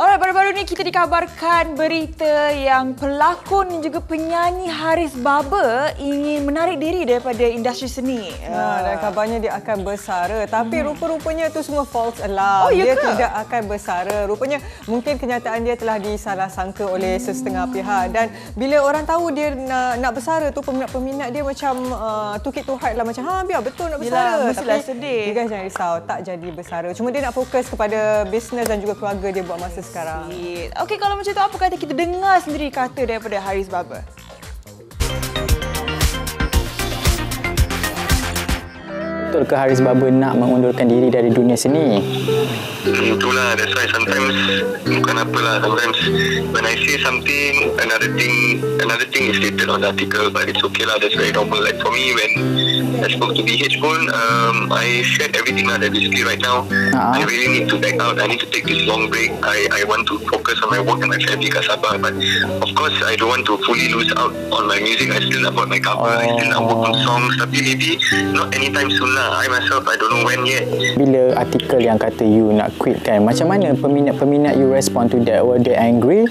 Alright, baru-baru ni kita dikabarkan berita yang pelakon dan juga penyanyi Haris Baba ingin menarik diri daripada industri seni. Ha, dan kabarnya dia akan bersara. Tapi hmm. rupa-rupanya itu semua false alarm. Oh, ya dia ke? tidak akan bersara. Rupanya mungkin kenyataan dia telah disalah sangka oleh setengah pihak. Dan bila orang tahu dia nak, nak bersara tu peminat-peminat dia macam uh, tukit tu heart lah. Macam ha biar betul nak bersara. Yelah, mestilah Tapi sedih. you guys jangan risau. Tak jadi bersara. Cuma dia nak fokus kepada bisnes dan juga keluarga dia buat masa sekarang. Okey, kalau macam tu apa kata kita dengar sendiri kata daripada Haris Baba? Betul ke Haris Baba nak mengundurkan diri dari dunia seni? Itulah that's why sometimes bukan apalah sometimes when I say something another thing another thing is stated on the article but it's okay lah that's very normal. Like for me when I spoke to BH pun um, I shared everything lah that basically right now. Ah. I really need to back out I need to take this long break. I I want to focus on my work and my family kat Sabah but of course I don't want to fully lose out on my music. I still nak buat my cover I still nak work on songs tapi maybe not anytime soon lah I myself I don't know when yet Bila artikel yang kata you nak quit kan, macam mana peminat-peminat you respond to that? Were they angry?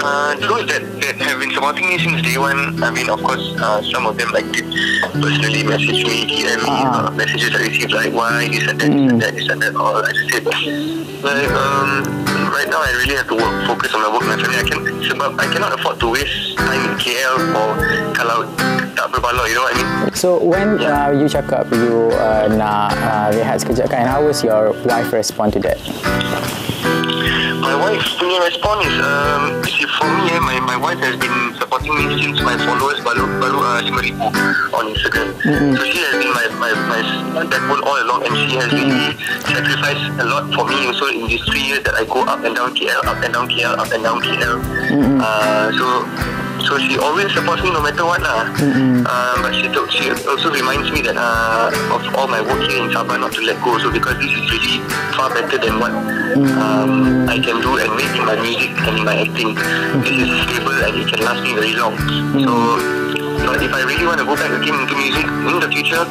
Uh, those that, that have been supporting me since day one, I mean, of course, uh, some of them like did personally message me, DM me, Ah. uh, messages I received like, why this and that, this and that, this and that, all. I just said, like, um, right now I really have to work, focus on my work and my family. I can, sebab I cannot afford to waste time in KL or kalau tak berbaloi, you know what I mean? So when uh, you cakap you uh, nak uh, rehat sekejap kan, how was your wife respond to that? My wife punya respond is um, see, for me eh, my, my wife has been supporting me since my followers baru baru uh, 5,000 on Instagram. Mm-hmm. So she has been my, my, my backbone all along and she has really sacrificed a lot for me also in these three years that I go up and down KL, up and down KL, up and down KL. Uh, so so she always supports me no matter what lah. Uh, but she told, she also reminds me that uh, of all my work here in Sabah not to let go. So because this is really far better than what um, I can do and make in my music and in my acting. This is stable and it can last me very long. So but if I really want to go back again into music in the future,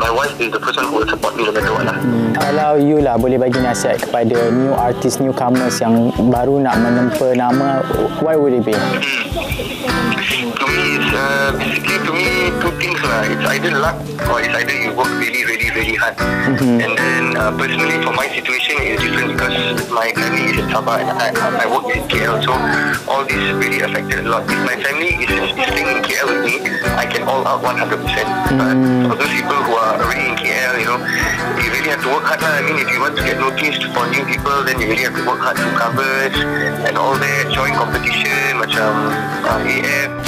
my wife is the person who will support me no matter what lah. Kalau you lah boleh bagi nasihat kepada new artist, newcomers yang baru nak menempa nama, what would it be? to me, it's uh, basically to me two things lah. It's either luck or it's either you work really, really, really hard. And then uh, personally, for my situation, it's different because my family is in Sabah and I, I work in KL, so all this really affected a lot. If my family is, is staying in KL with me, I can all out 100%. But for those you have to work hard lah. I mean, if you want to get noticed for new people, then you really have to work hard to covers and all that, join competition, macam uh, AF.